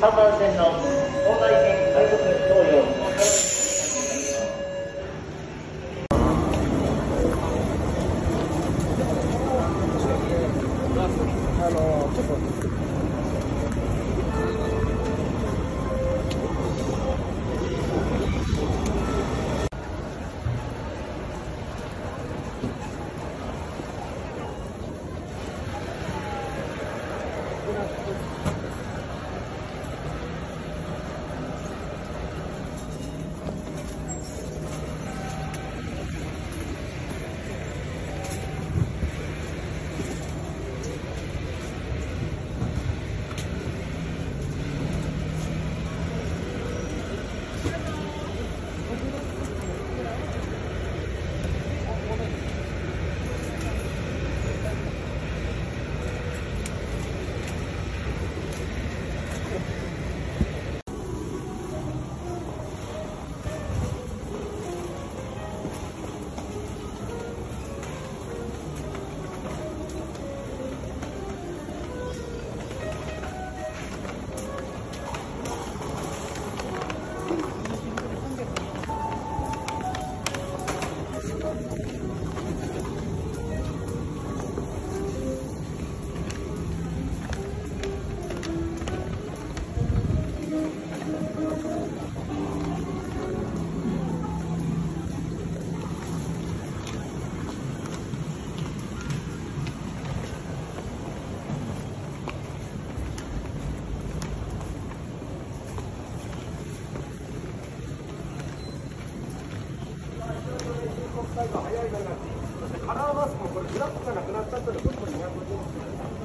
3番線の東西線快速東洋あのちょっと「速いながら、そしてカラーマスクもこれ、フラットがなくなっちゃったので、これ250円。